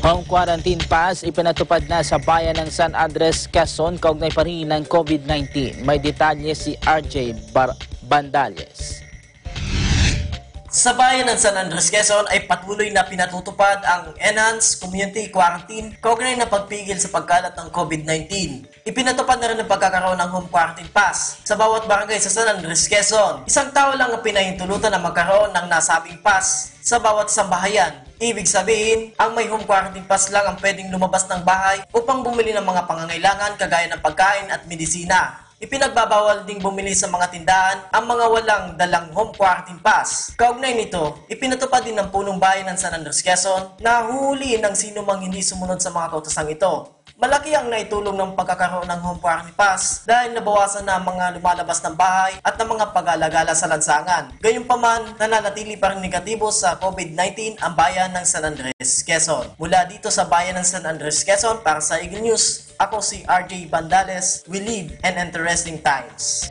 Home quarantine pass ipinatupad na sa bayan ng San Andres, Quezon kaugnay pa rin ng COVID-19. May detalye si RJ Bar- Bandales. Sa bayan ng San Andres, Quezon ay patuloy na pinatutupad ang Enhanced Community Quarantine kaugnay na pagpigil sa pagkalat ng COVID-19. Ipinatupad na rin ang pagkakaroon ng home quarantine pass sa bawat barangay sa San Andres, Quezon. Isang tao lang ang pinahintulutan na magkaroon ng nasabing pass sa bawat sambahayan. Ibig sabihin, ang may home quarantine pass lang ang pwedeng lumabas ng bahay upang bumili ng mga pangangailangan kagaya ng pagkain at medisina. Ipinagbabawal ding bumili sa mga tindahan ang mga walang dalang home quarantine pass. Kaugnay nito, ipinatupad din ng punong bayan ng San Andres Quezon na huhuliin ng sino mang hindi sumunod sa mga kautosang ito. Malaki ang naitulong ng pagkakaroon ng home quarantine pass dahil nabawasan na ang mga lumalabas ng bahay at ng mga pag-alagala sa lansangan. Gayunpaman, nananatili pa rin negatibo sa COVID-19 ang bayan ng San Andres, Quezon. Mula dito sa bayan ng San Andres, Quezon para sa Eagle News, ako si RJ Bandales. We live in interesting times.